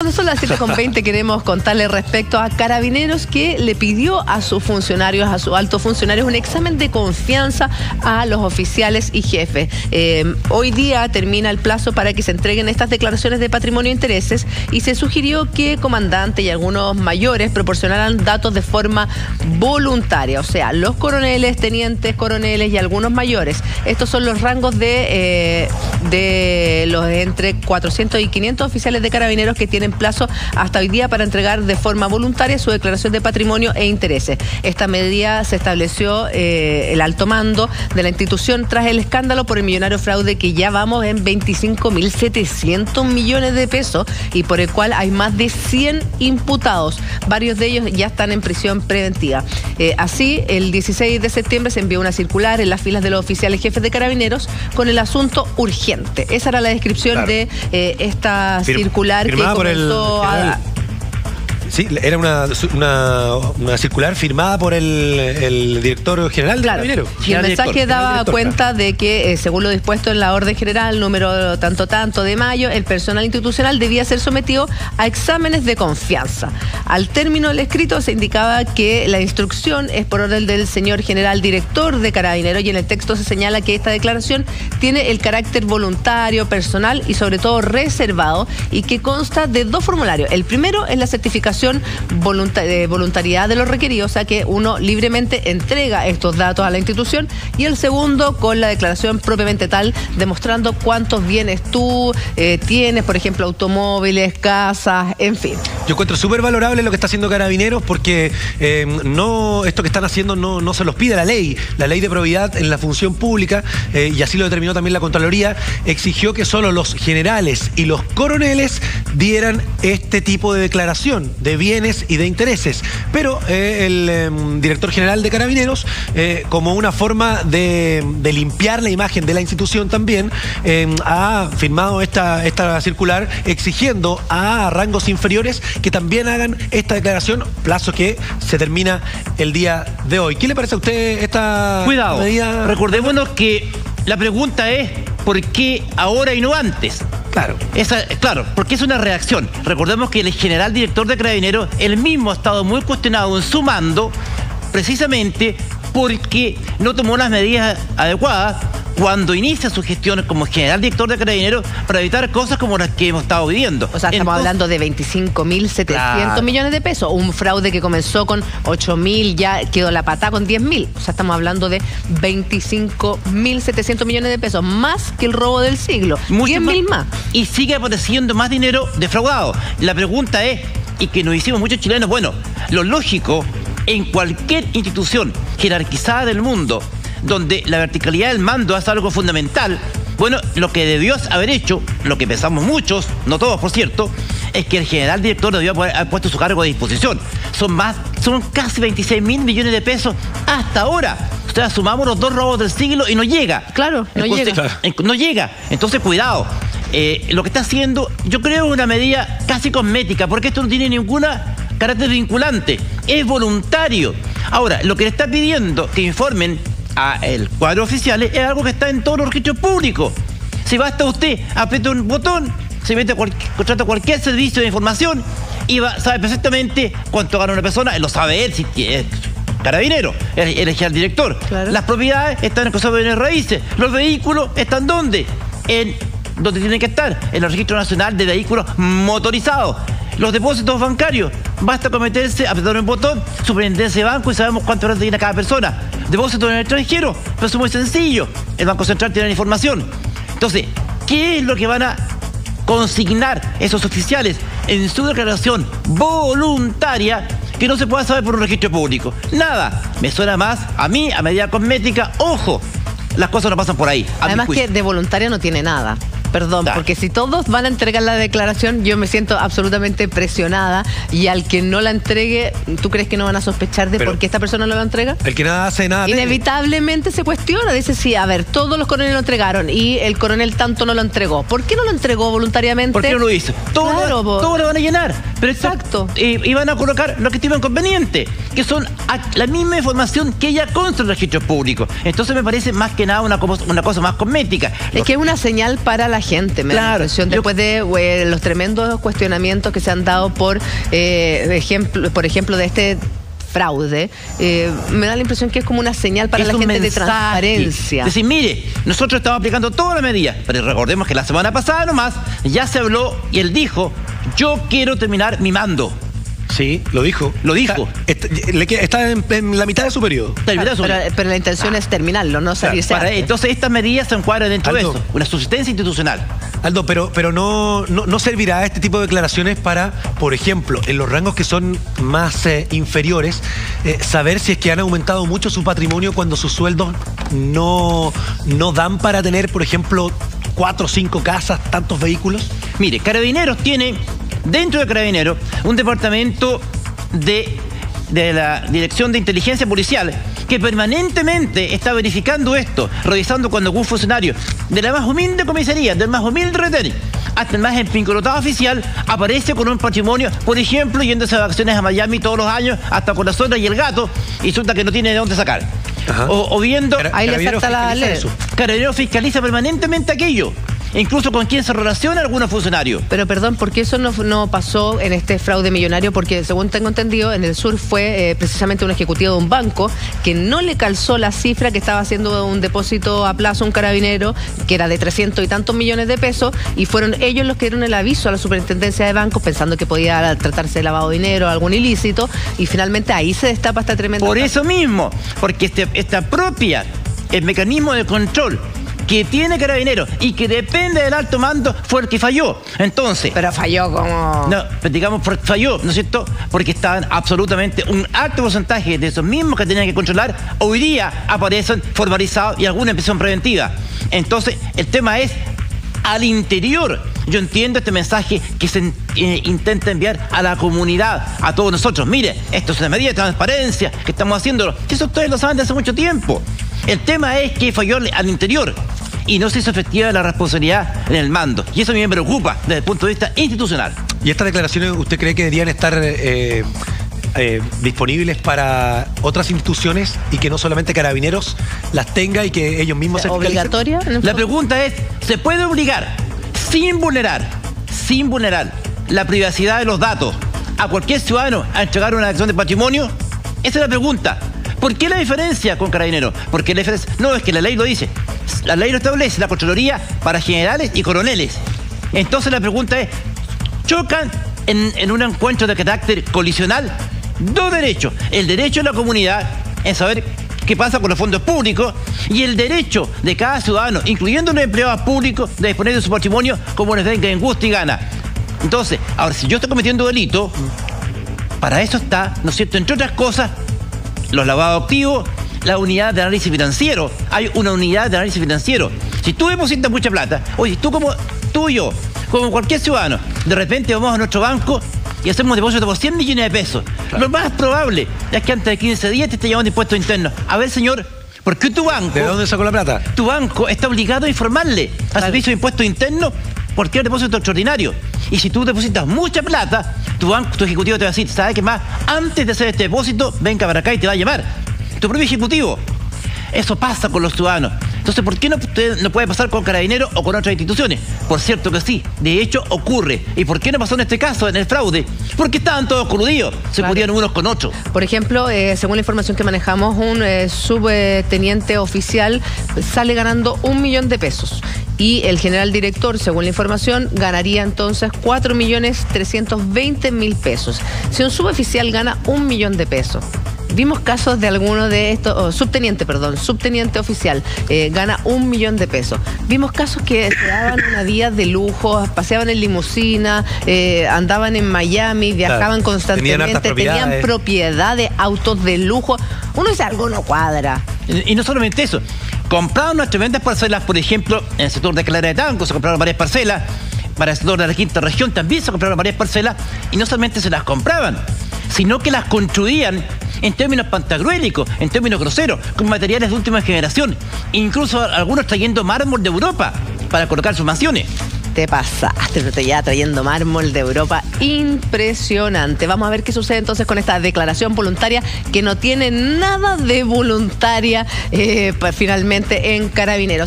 Cuando son las 7.20 queremos contarle respecto a Carabineros que le pidió a sus funcionarios, a sus altos funcionarios, un examen de confianza a los oficiales y jefes. Eh, hoy día termina el plazo para que se entreguen estas declaraciones de patrimonio e intereses y se sugirió que comandante y algunos mayores proporcionaran datos de forma voluntaria, o sea, los coroneles, tenientes, coroneles y algunos mayores. Estos son los rangos de, eh, de los entre 400 y 500 oficiales de carabineros que tienen plazo hasta hoy día para entregar de forma voluntaria su declaración de patrimonio e intereses. Esta medida se estableció eh, el alto mando de la institución tras el escándalo por el millonario fraude que ya vamos en 25.700 millones de pesos y por el cual hay más de 100 imputados. Varios de ellos ya están en prisión preventiva. Eh, así, el 16 de septiembre se envió una circular en las filas de los oficiales jefes de carabineros con el asunto urgente. Esa era la descripción de eh, esta circular que comenzó Sí, era una, una, circular firmada por el, director general de claro. Y el mensaje daba cuenta de que, eh, según lo dispuesto en la orden general número tanto tanto de mayo, el personal institucional debía ser sometido a exámenes de confianza. Al término del escrito se indicaba que la instrucción es por orden del señor general director de Carabineros y en el texto se señala que esta declaración tiene el carácter voluntario, personal y sobre todo reservado y que consta de dos formularios. El primero es la certificación de voluntariedad de los requeridos, o sea que uno libremente entrega estos datos a la institución y el segundo con la declaración propiamente tal, demostrando cuántos bienes tú eh, tienes, por ejemplo, automóviles, casas, en fin. Yo encuentro súper valorable lo que está haciendo Carabineros porque eh, no esto que están haciendo no, no se los pide la ley. La ley de probidad en la función pública, eh, y así lo determinó también la Contraloría, exigió que solo los generales y los coroneles dieran este tipo de declaración de bienes y de intereses. Pero eh, el em, director general de Carabineros, como una forma de, limpiar la imagen de la institución también, em, ha firmado esta, esta circular exigiendo a rangos inferiores que también hagan esta declaración, plazo que se termina el día de hoy. ¿Qué le parece a usted esta Cuidado, recordémonos que la pregunta es ¿por qué ahora y no antes? Claro. Esa, claro, porque es una reacción. Recordemos que el general director de Carabineros, él mismo ha estado muy cuestionado en su mando, precisamente porque no tomó las medidas adecuadas cuando inicia su gestión como general director de Carabineros para evitar cosas como las que hemos estado viviendo. O sea, estamos hablando de 25.700 millones de pesos. Un fraude que comenzó con 8.000, ya quedó la patada con 10.000. O sea, estamos hablando de 25.700 millones de pesos, más que el robo del siglo. 10.000 más. Y sigue apareciendo más dinero defraudado. La pregunta es, y que nos hicimos muchos chilenos, bueno, lo lógico en cualquier institución jerarquizada del mundo donde la verticalidad del mando es algo fundamental. Bueno, lo que debió haber hecho, lo que pensamos muchos, no todos por cierto, es que el general director debió haber puesto su cargo a disposición. Son más, son casi 26 mil millones de pesos hasta ahora. O sea, sumamos los dos robos del siglo y no llega. Claro, no llega. No llega. Entonces, cuidado. Eh, lo que está haciendo, yo creo, es una medida casi cosmética, porque esto no tiene ninguna carácter vinculante. Es voluntario. Ahora, lo que le está pidiendo que informen el cuadro oficial es algo que está en todos los registros públicos. Si basta usted, aprieta un botón, se mete cualquier, contrata cualquier servicio de información y sabe perfectamente cuánto gana una persona, lo sabe él si es carabinero, él, es el director. Las propiedades están en el Consejo de Bienes Raíces. Los vehículos están ¿dónde? En donde tienen que estar, en el Registro Nacional de Vehículos Motorizados. Los depósitos bancarios, basta cometerse, apretar un botón, superintendencia de banco y sabemos cuánto tiene cada persona. Depósito en el extranjero, pero es muy sencillo. El Banco Central tiene la información. Entonces, ¿qué es lo que van a consignar esos oficiales en su declaración voluntaria que no se pueda saber por un registro público? Nada. Me suena más a mí, a medida cosmética. Ojo, las cosas no pasan por ahí. Además que de voluntaria no tiene nada. Perdón, porque si todos van a entregar la declaración, yo me siento absolutamente presionada y al que no la entregue, ¿tú crees que no van a sospechar de por qué esta persona no la entrega? El que nada hace nada. Inevitablemente se cuestiona, dice, sí, a ver, todos los coroneles lo entregaron y el coronel tanto no lo entregó. ¿Por qué no lo entregó voluntariamente? ¿Por qué no lo hizo? Todo, lo, van a llenar. Pero Exacto. Y, van a colocar lo que estimen conveniente, que son la misma información que ella consta en registros públicos. Entonces me parece más que nada una, una cosa más cosmética. Es que es una señal para la la gente, me da la impresión, después de eh, los tremendos cuestionamientos que se han dado por, eh, ejemplo, por ejemplo, de este fraude, eh, me da la impresión que es como una señal para Es la gente de transparencia. Decir, mire, nosotros estamos aplicando todas las medidas, pero recordemos que la semana pasada nomás ya se habló y él dijo, yo quiero terminar mi mando. Sí, lo dijo. Lo dijo. Está, en, en la mitad de su periodo. Su- pero, pero la intención es terminarlo, no salirse Para- antes. entonces estas medidas se encuadran dentro Aldo. de eso, una subsistencia institucional. Aldo, pero, pero no, no, no servirá este tipo de declaraciones para, por ejemplo, en los rangos que son más eh, inferiores, eh, saber si es que han aumentado mucho su patrimonio cuando sus sueldos no, no dan para tener, por ejemplo, cuatro o cinco casas, tantos vehículos. Mire, Carabineros tiene dentro de Carabineros un departamento de, de la Dirección de Inteligencia Policial que permanentemente está verificando esto, revisando cuando algún funcionario de la más humilde comisaría, del más humilde retén, hasta el más empincorotado oficial, aparece con un patrimonio, por ejemplo, yéndose de vacaciones a Miami todos los años, hasta con la sola y el gato, y resulta que no tiene de dónde sacar. O, o viendo... Ahí le salta la fiscaliza ley. Carabineros fiscaliza permanentemente aquello, incluso con quien se relaciona algunos funcionarios. Pero perdón, ¿por qué eso no, no pasó en este fraude millonario? Porque según tengo entendido, en el sur fue eh, precisamente un ejecutivo de un banco que no le calzó la cifra que estaba haciendo un depósito a plazo un carabinero, que era de 300 y tantos millones de pesos, y fueron ellos los que dieron el aviso a la superintendencia de bancos pensando que podía tratarse de lavado de dinero, algún ilícito, y finalmente ahí se destapa esta tremenda... Por eso mismo, porque este, esta propia el mecanismo de control que tiene Carabineros y que depende del alto mando fue el que falló. Entonces, Pero falló como... no, pero digamos, por- falló, ¿no es cierto? Porque estaban absolutamente un alto porcentaje de esos mismos que tenían que controlar, hoy día aparecen formalizados y alguna prisión preventiva. Entonces, el tema es al interior. Yo entiendo este mensaje que se eh, intenta enviar a la comunidad, a todos nosotros. Mire, esto es una medida de transparencia que estamos haciendo. Eso ustedes lo saben desde hace mucho tiempo. El tema es que falló al- al interior y no se hizo efectiva la responsabilidad en el mando. Y eso a mí me preocupa desde el punto de vista institucional. ¿Y estas declaraciones usted cree que deberían estar eh, eh, disponibles para otras instituciones y que no solamente carabineros las tenga y que ellos mismos se? ¿Obligatoria? La pregunta es, ¿se puede obligar sin vulnerar, sin vulnerar la privacidad de los datos a cualquier ciudadano a entregar una acción de patrimonio? Esa es la pregunta. ¿Por qué la diferencia con Carabineros? Porque la diferencia, no es que la ley lo dice. La ley lo establece, la Contraloría para generales y coroneles. Entonces la pregunta es, chocan en, un encuentro de carácter colisional dos derechos. El derecho de la comunidad en saber qué pasa con los fondos públicos y el derecho de cada ciudadano, incluyendo los empleados públicos, de disponer de su patrimonio como les venga en gusto y gana. Entonces, ahora, si yo estoy cometiendo delito, para eso está, ¿no es cierto?, entre otras cosas, los lavados activos, la unidad de análisis financiero. Hay una unidad de análisis financiero. Si tú depositas mucha plata, oye, tú como tú y yo, como cualquier ciudadano, de repente vamos a nuestro banco y hacemos depósito por 100 millones de pesos. Lo más probable es que antes de 15 días te esté llamando impuestos internos. A ver, señor, ¿por qué tu banco, ¿De dónde sacó la plata? tu banco está obligado a informarle al servicio de impuestos internos por qué el depósito extraordinario? Y si tú depositas mucha plata, tu banco, tu ejecutivo te va a decir, ¿sabes qué más? Antes de hacer este depósito, venga para acá y te va a llamar. Tu propio ejecutivo. Eso pasa con los ciudadanos. Entonces, ¿por qué no, puede pasar con Carabineros o con otras instituciones? Por cierto que sí, de hecho ocurre. ¿Y por qué no pasó en este caso, en el fraude? Porque estaban todos coludidos, se Claro. podían unos con otros. Por ejemplo, eh, según la información que manejamos, un eh, subteniente oficial sale ganando un millón de pesos. Y el general director, según la información, ganaría entonces 4 millones 320 mil pesos. Si un suboficial gana un millón de pesos. Vimos casos de alguno de estos, oh, subteniente, perdón, subteniente oficial, eh, gana un millón de pesos. Vimos casos que se daban una vida de lujo, paseaban en limusina, eh, andaban en Miami, viajaban Tenían constantemente, tenían propiedades. propiedades, autos de lujo. Uno dice, algo no cuadra. Y y no solamente eso, compraron unas tremendas parcelas, por ejemplo, en el sector de Clara de Tanco se compraron varias parcelas, para el sector de la quinta región también se compraron varias parcelas, y no solamente se las compraban, sino que las construían en términos pantagruélicos, en términos groseros, con materiales de última generación, incluso algunos trayendo mármol de Europa para colocar sus mansiones. Te pasaste, pero te ya trayendo mármol de Europa. Impresionante. Vamos a ver qué sucede entonces con esta declaración voluntaria que no tiene nada de voluntaria eh, pa- finalmente en Carabineros.